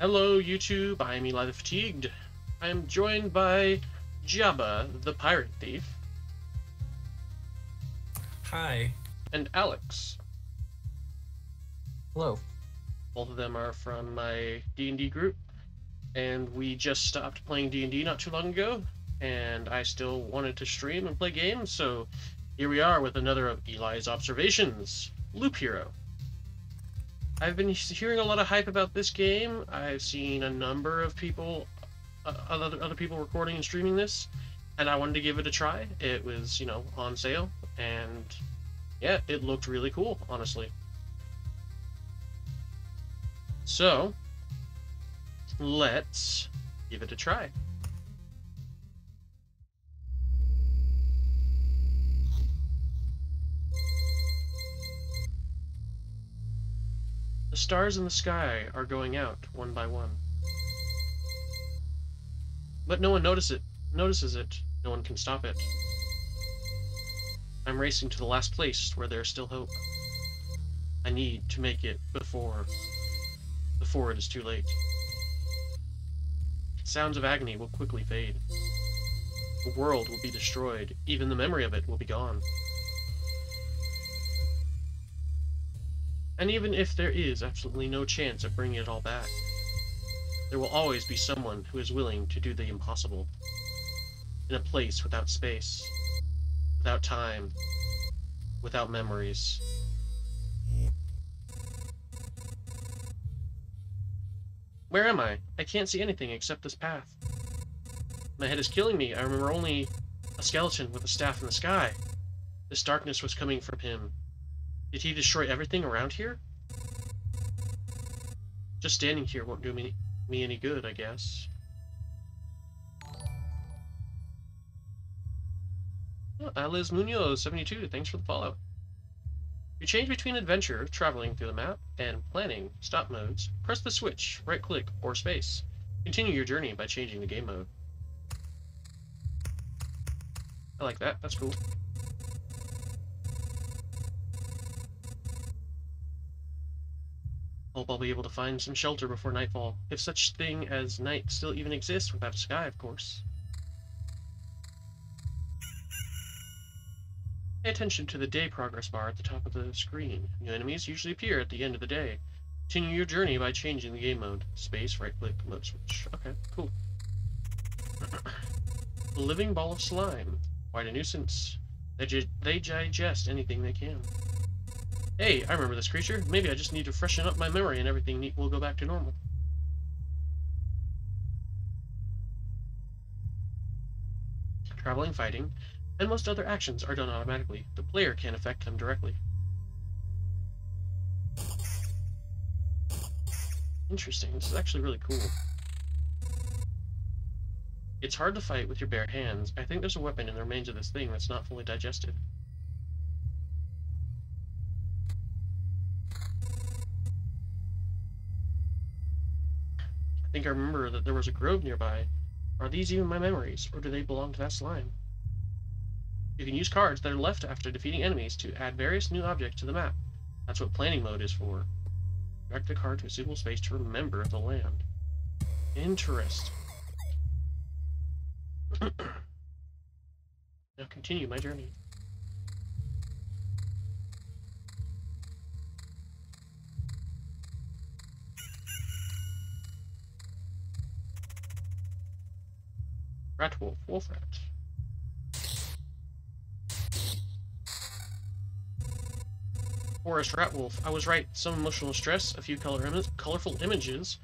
Hello, YouTube. I am Eli the Fatigued. I am joined by Jabba, the pirate thief, Hi. and Alex. Hello. Both of them are from my D&D group, and we just stopped playing D&D not too long ago, and I still wanted to stream and play games, so here we are with another of Eli's observations, Loop Hero. I've been hearing a lot of hype about this game. I've seen a number of people, uh, other other people recording and streaming this, and I wanted to give it a try. It was, you know, on sale, and yeah, it looked really cool, honestly. So, let's give it a try. The stars in the sky are going out one by one. But no one notice it, notices it. No one can stop it. I'm racing to the last place where there's still hope. I need to make it before before it is too late. Sounds of agony will quickly fade. The world will be destroyed. Even the memory of it will be gone. And even if there is absolutely no chance of bringing it all back, there will always be someone who is willing to do the impossible. In a place without space, without time, without memories. Where am I? I can't see anything except this path. My head is killing me. I remember only a skeleton with a staff in the sky. This darkness was coming from him. Did he destroy everything around here? Just standing here won't do me, me any good, I guess. Oh, Aliz Munoz, 72, thanks for the follow. You change between adventure, traveling through the map, and planning, stop modes. Press the switch, right click, or space. Continue your journey by changing the game mode. I like that, that's cool. Hope I'll be able to find some shelter before nightfall, if such thing as night still even exists without a sky, of course. Pay attention to the day progress bar at the top of the screen. New enemies usually appear at the end of the day. Continue your journey by changing the game mode. Space, right click, mode switch. Okay, cool. living ball of slime. Quite a nuisance. They, they digest anything they can. Hey, I remember this creature. Maybe I just need to freshen up my memory and everything will go back to normal. Traveling, fighting, and most other actions are done automatically. The player can't affect them directly. Interesting. This is actually really cool. It's hard to fight with your bare hands. I think there's a weapon in the remains of this thing that's not fully digested. Think I remember that there was a grove nearby. Are these even my memories, or do they belong to that slime? You can use cards that are left after defeating enemies to add various new objects to the map. That's what planning mode is for. Direct the card to a suitable space to remember the land. Interest. now continue my journey. Rat wolf, wolf rat. Forest rat wolf. I was right. Some emotional stress, a few color Im colorful images,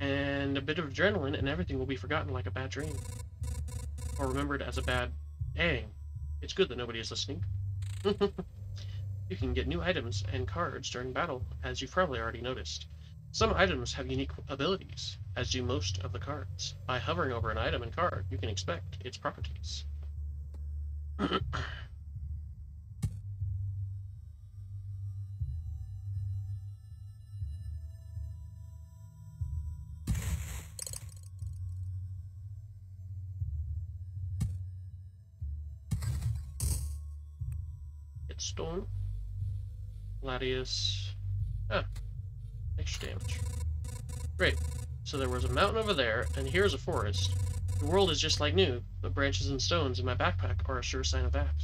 and a bit of adrenaline, and everything will be forgotten like a bad dream. Or remembered as a bad... Dang. It's good that nobody is listening. you can get new items and cards during battle, as you've probably already noticed. Some items have unique abilities, as do most of the cards. By hovering over an item and card, you can expect its properties. It's Storm. Gladius. Ah, extra damage. Great. So there was a mountain over there, and here's a forest. The world is just like new. The branches and stones in my backpack are a sure sign of that.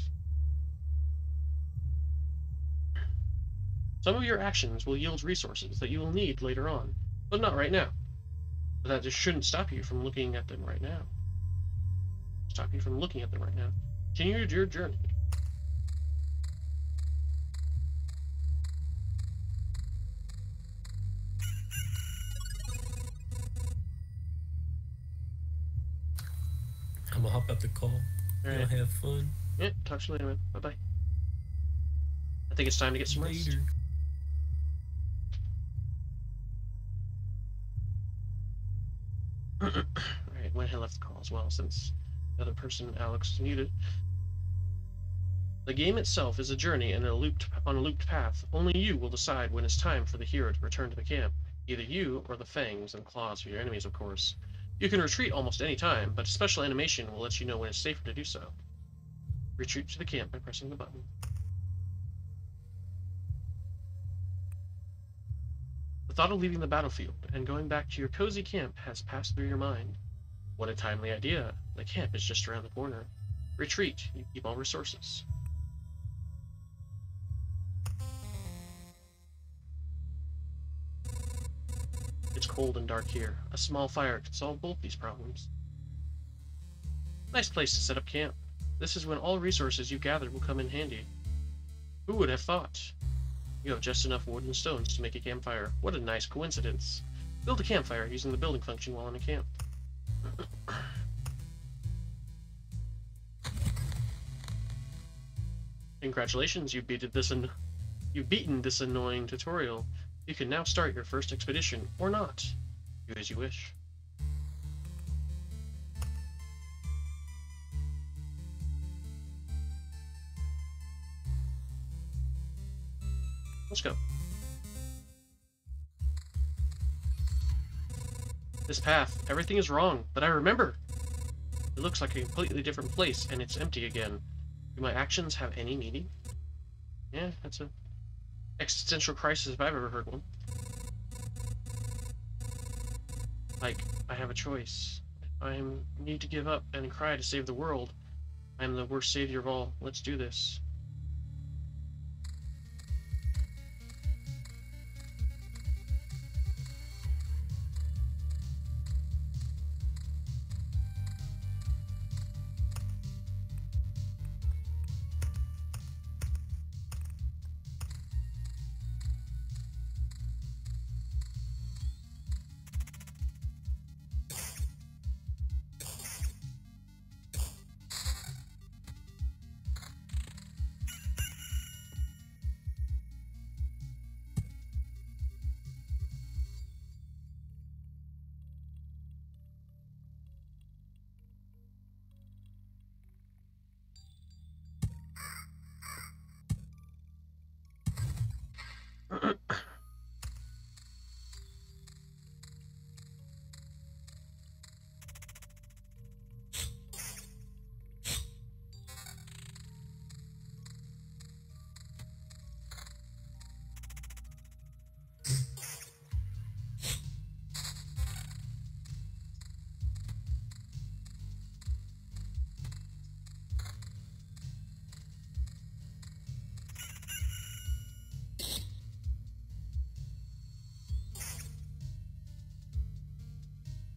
Some of your actions will yield resources that you will need later on, but not right now. But that just shouldn't stop you from looking at them right now. Stop you from looking at them right now. Continue your journey. Gonna hop out the call. Alright. Y'all have fun. Yeah, talk to you later, man. Bye bye. I think it's time to get some rest. Later. Alright, went ahead and left the call as well since the other person, Alex, is muted. The game itself is a journey in a looped on a looped path. Only you will decide when it's time for the hero to return to the camp. Either you or the fangs and claws of your enemies, of course. You can retreat almost any time, but a special animation will let you know when it's safer to do so. Retreat to the camp by pressing the button. The thought of leaving the battlefield and going back to your cozy camp has passed through your mind. What a timely idea. The camp is just around the corner. Retreat. You keep all resources. Cold and dark here. A small fire could solve both these problems. Nice place to set up camp. This is when all resources you gathered will come in handy. Who would have thought? You have just enough wood and stones to make a campfire. What a nice coincidence. Build a campfire using the building function while in a camp. Congratulations, you've beaten this an- you've beaten this annoying tutorial. You can now start your first expedition, or not. Do as you wish. Let's go. This path, everything is wrong, but I remember. It looks like a completely different place, and it's empty again. Do my actions have any meaning? Yeah, that's a existential crisis if I've ever heard one. Like, I have a choice. I need to give up and cry to save the world. I am the worst savior of all. Let's do this.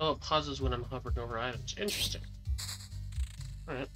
Oh, it pauses when I'm hovering over items. Interesting. Alright.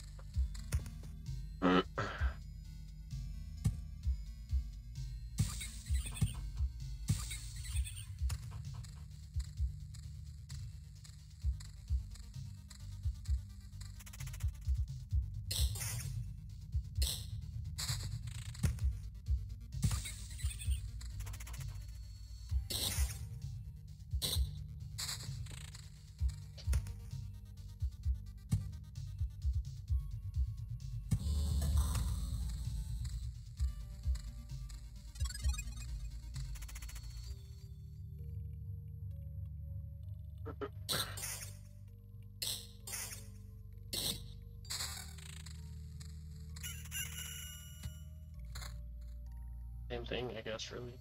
Same thing, I guess, really.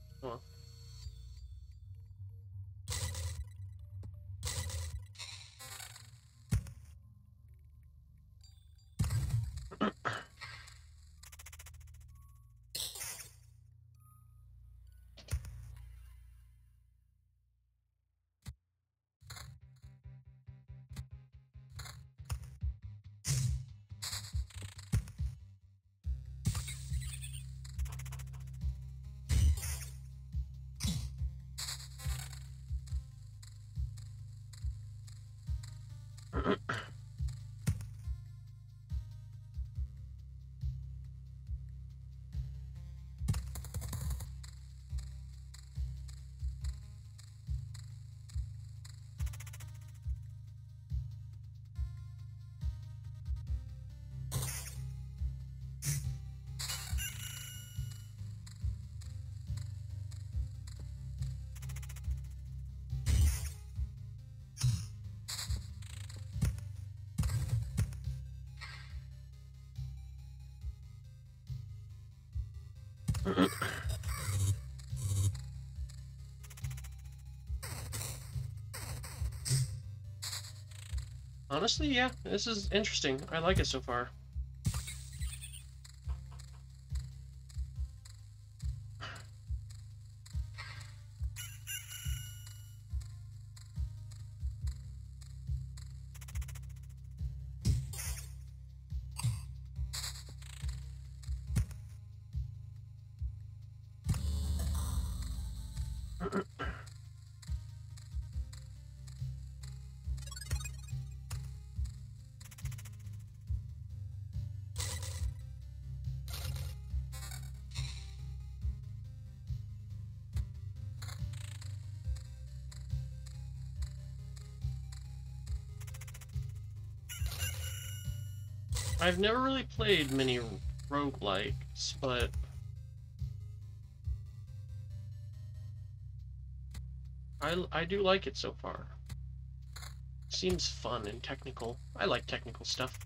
Honestly, yeah, this is interesting. I like it so far. I've never really played many roguelikes, but I, I do like it so far. Seems fun and technical. I like technical stuff.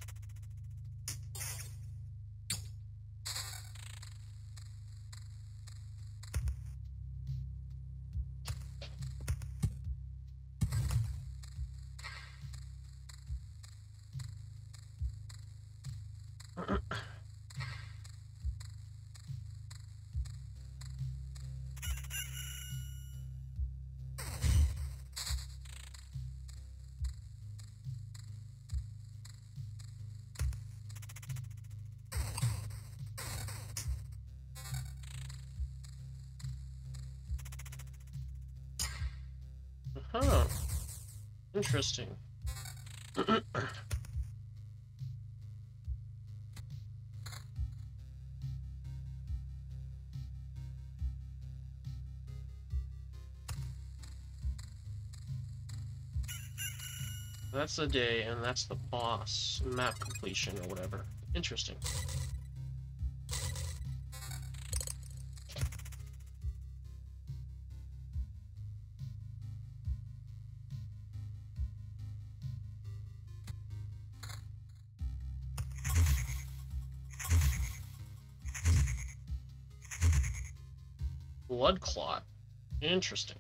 Interesting. that's the day, and that's the boss map completion or whatever. Interesting. Blood clot. Interesting.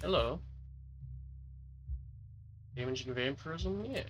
Hello. Damage and vampirism? Yeah.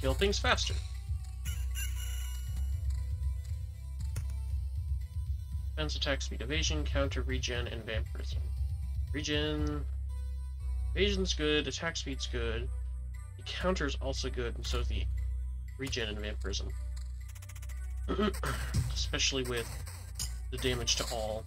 Kill things faster. Defense, attack, speed, evasion, counter, regen, and vampirism. Regen... Evasion's good, attack speed's good. The counter's also good, and so the regen and vampirism. Especially with the damage to all.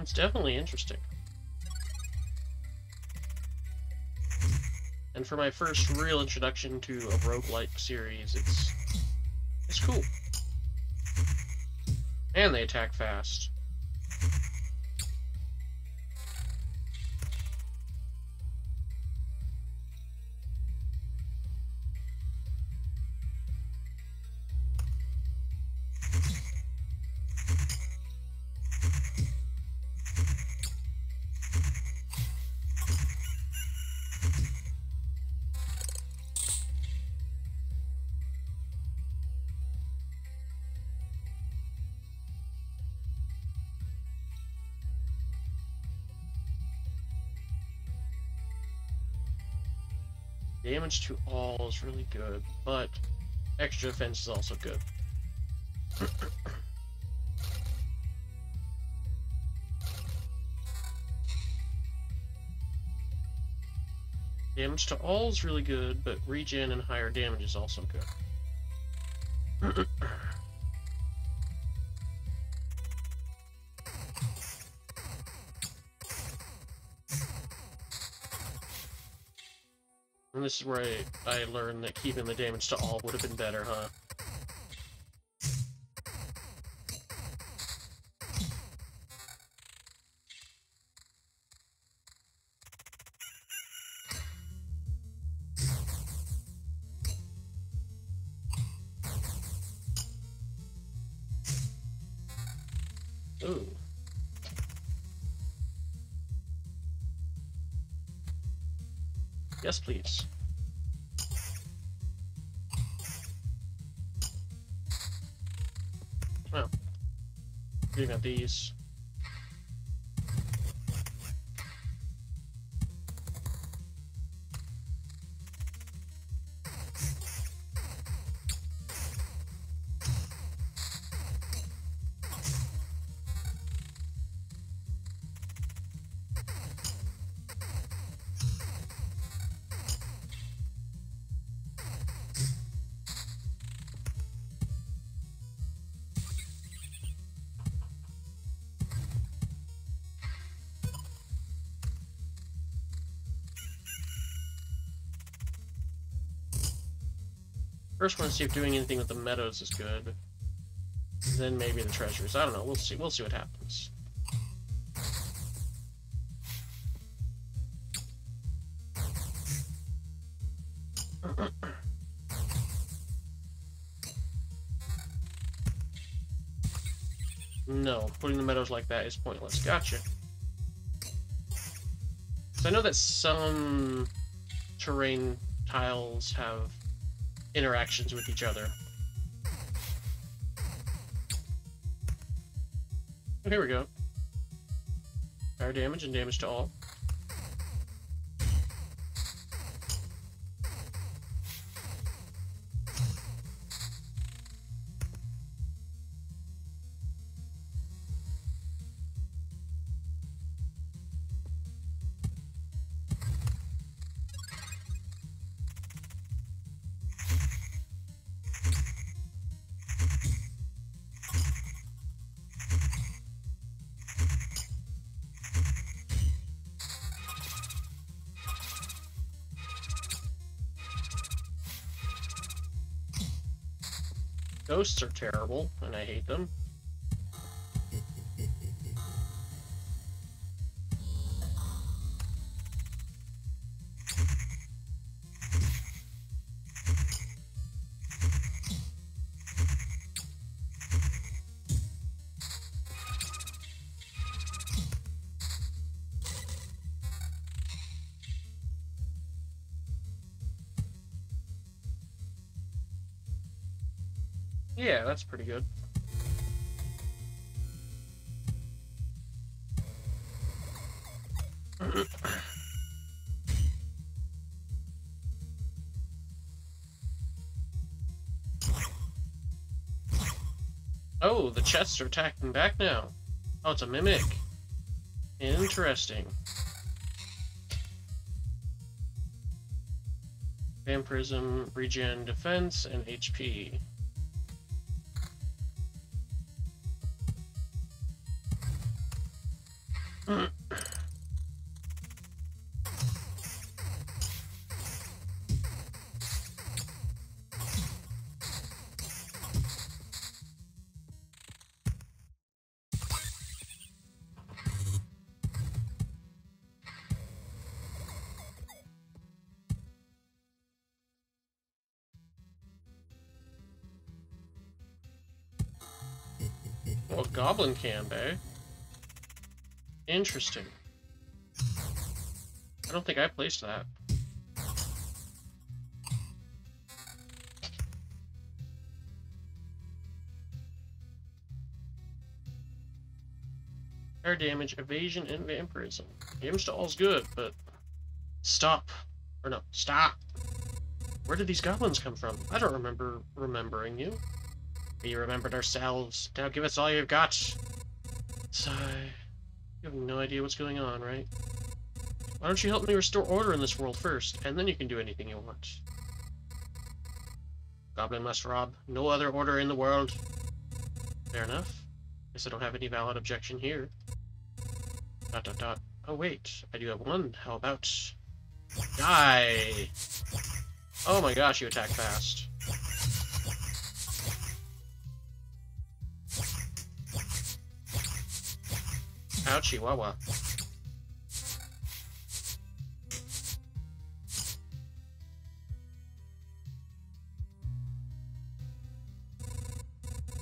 It's definitely interesting. And for my first real introduction to a roguelike series, it's it's cool. And they attack fast. Damage to all is really good, but extra defense is also good. damage to all is really good, but regen and higher damage is also good. this is where I, I learned that keeping the damage to all would have been better, huh? Yes, please. We got these. See if doing anything with the meadows is good. Then maybe the treasures. I don't know. We'll see. We'll see what happens. no, putting the meadows like that is pointless. Gotcha. So I know that some terrain tiles have interactions with each other. Oh, here we go. Fire damage and damage to all. Ghosts are terrible, and I hate them. That's pretty good. oh, the chests are attacking back now. Oh, it's a mimic. Interesting. Vampirism, regen, defense, and HP. Well, Goblin Camp, eh? Interesting. I don't think I placed that. Air damage, evasion, and vampirism. Damage to all's good, but stop. Or no, stop. Where did these goblins come from? I don't remember remembering you. We remembered ourselves. Now give us all you've got. Sigh. You have no idea what's going on, right? Why don't you help me restore order in this world first, and then you can do anything you want. Goblin must rob. No other order in the world. Fair enough. Guess I don't have any valid objection here. Dot dot dot. Oh wait, I do have one. How about... Die! Oh my gosh, you attack fast. Wawa.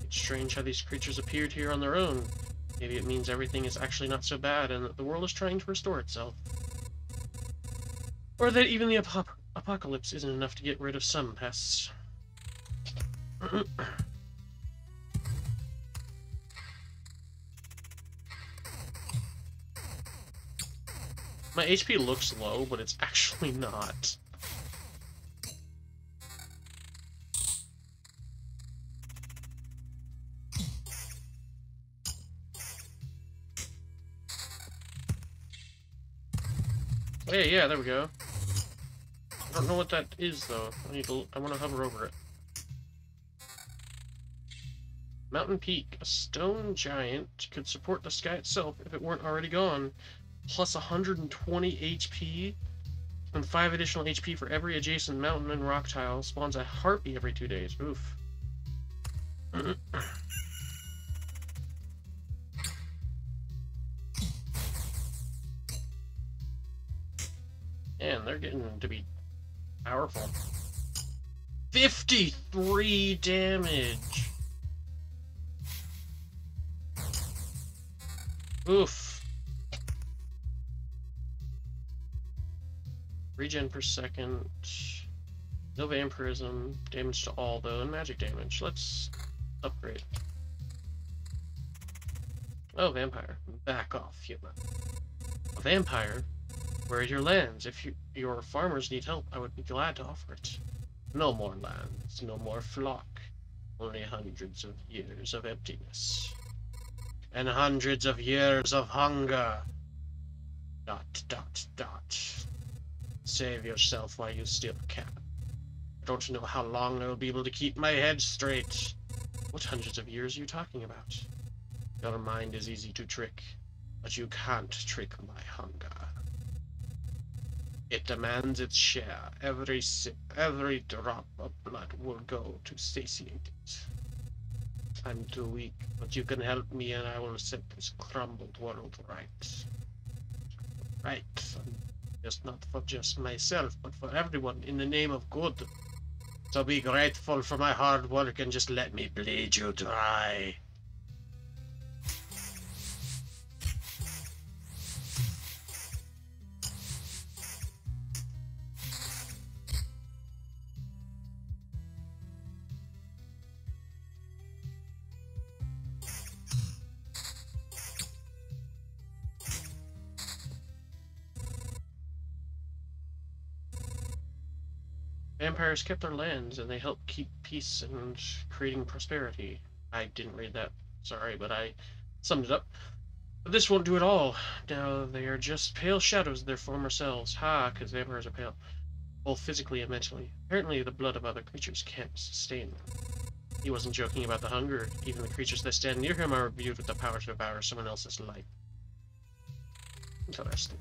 It's strange how these creatures appeared here on their own. Maybe it means everything is actually not so bad and that the world is trying to restore itself. Or that even the ap apocalypse isn't enough to get rid of some pests. My HP looks low, but it's actually not. Hey, yeah, there we go. I don't know what that is, though. I need to. I want to hover over it. Mountain Peak. A stone giant could support the sky itself if it weren't already gone plus 120 HP and 5 additional HP for every adjacent mountain and rock tile. Spawns a harpy every 2 days. Oof. and they're getting to be powerful. 53 damage! Oof. Regen per second. No vampirism. Damage to all, though, and magic damage. Let's upgrade. Oh, vampire. Back off, human. A vampire? Where are your lands? If you, your farmers need help, I would be glad to offer it. No more lands, no more flock. Only hundreds of years of emptiness. And hundreds of years of hunger. Dot, dot, dot. Save yourself while you still can. I don't know how long I will be able to keep my head straight. What hundreds of years are you talking about? Your mind is easy to trick, but you can't trick my hunger. It demands its share. Every sip, every drop of blood will go to satiate it. I'm too weak, but you can help me and I will set this crumbled world right. Right. Just not for just myself, but for everyone in the name of good. So be grateful for my hard work and just let me bleed you dry. Vampires kept their lands and they helped keep peace and creating prosperity. I didn't read that, sorry, but I summed it up. But this won't do at all. Now they are just pale shadows of their former selves. Ha, because vampires are pale. Both physically and mentally. Apparently the blood of other creatures can't sustain them. He wasn't joking about the hunger. Even the creatures that stand near him are imbued with the power to devour someone else's life. Interesting.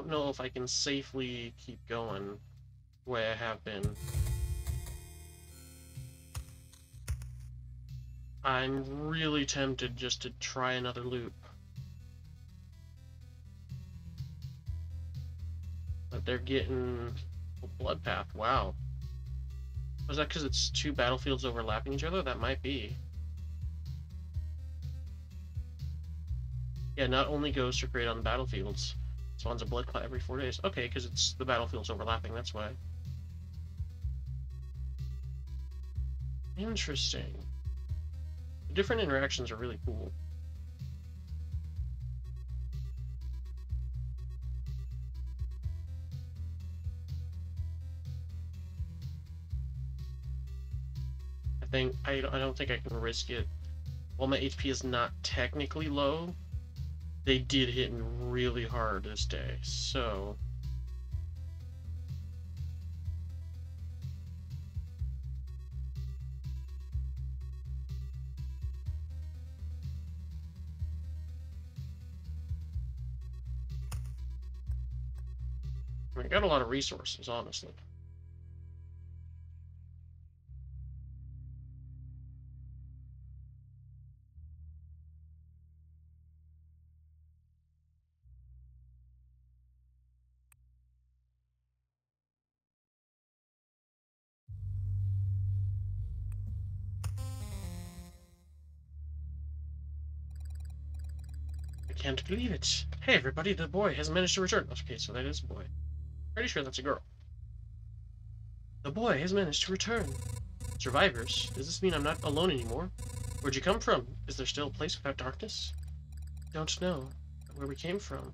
Don't know if I can safely keep going the way I have been. I'm really tempted just to try another loop. But they're getting a blood path. Wow. Was that because it's two battlefields overlapping each other? That might be. Yeah, not only goes to create on the battlefields. Spawns a blood clot every four days. Okay, because it's the battlefield's overlapping, that's why. Interesting. The different interactions are really cool. I think I, I don't think I can risk it. While my HP is not technically low, they did hit me really hard this day, so... I got a lot of resources, honestly. Believe it. Hey, everybody, the boy has managed to return. Okay, so that is a boy. Pretty sure that's a girl. The boy has managed to return. Survivors, does this mean I'm not alone anymore? Where'd you come from? Is there still a place without darkness? Don't know where we came from.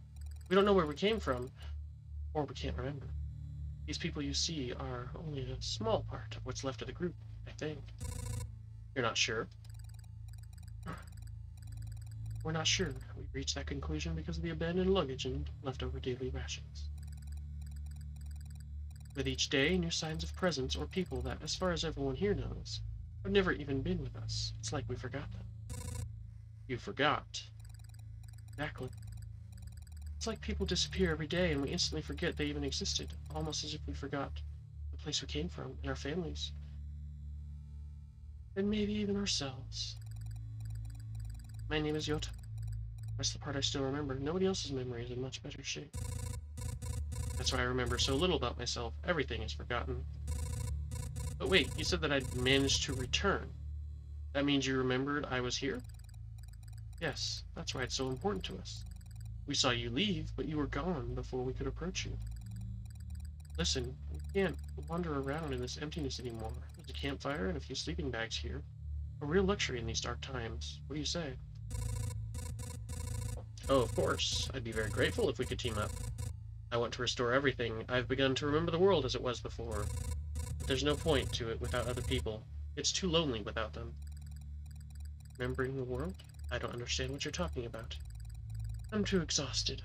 We don't know where we came from, or we can't remember. These people you see are only a small part of what's left of the group, I think. You're not sure? We're not sure. We reached that conclusion because of the abandoned luggage and leftover daily rations. With each day, new signs of presence or people that, as far as everyone here knows, have never even been with us. It's like we forgot them. You forgot. Exactly. It's like people disappear every day and we instantly forget they even existed, almost as if we forgot the place we came from and our families. And maybe even ourselves. My name is Yota. That's the part I still remember. Nobody else's memory is in much better shape. That's why I remember so little about myself. Everything is forgotten. But wait, you said that I'd managed to return. That means you remembered I was here? Yes, that's why it's so important to us. We saw you leave, but you were gone before we could approach you. Listen, we can't wander around in this emptiness anymore. There's a campfire and a few sleeping bags here. A real luxury in these dark times. What do you say? Oh, of course. I'd be very grateful if we could team up. I want to restore everything. I've begun to remember the world as it was before. But there's no point to it without other people. It's too lonely without them. Remembering the world? I don't understand what you're talking about. I'm too exhausted.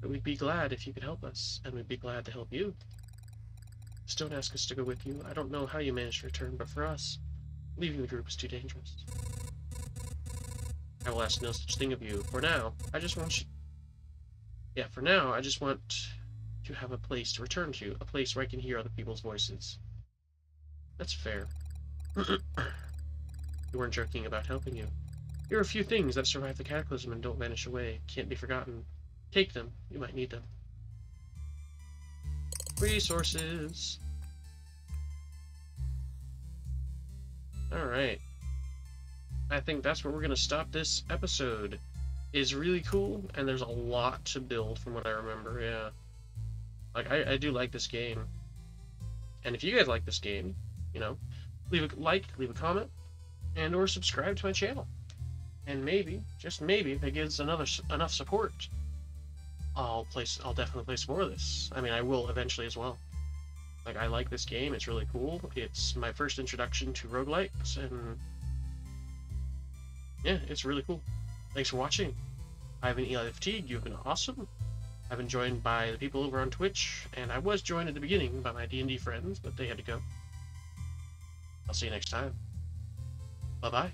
But we'd be glad if you could help us, and we'd be glad to help you. Just don't ask us to go with you. I don't know how you managed to return, but for us, leaving the group is too dangerous. I will ask no such thing of you. For now, I just want you... Yeah, for now, I just want to have a place to return to. A place where I can hear other people's voices. That's fair. you weren't joking about helping you. Here are a few things that survive the cataclysm and don't vanish away. Can't be forgotten. Take them. You might need them. Resources. Alright. I think that's where we're going to stop this episode. Is really cool, and there's a lot to build from what I remember, yeah. Like, I, I do like this game. And if you guys like this game, you know, leave a like, leave a comment, and or subscribe to my channel. And maybe, just maybe, if it gives another enough support, I'll place. I'll definitely play some more of this. I mean, I will eventually as well. Like, I like this game. It's really cool. It's my first introduction to roguelikes, and yeah, it's really cool. Thanks for watching. I've been Eli Fatigue. You've been awesome. I've been joined by the people over on Twitch, and I was joined at the beginning by my D&D friends, but they had to go. I'll see you next time. Bye-bye.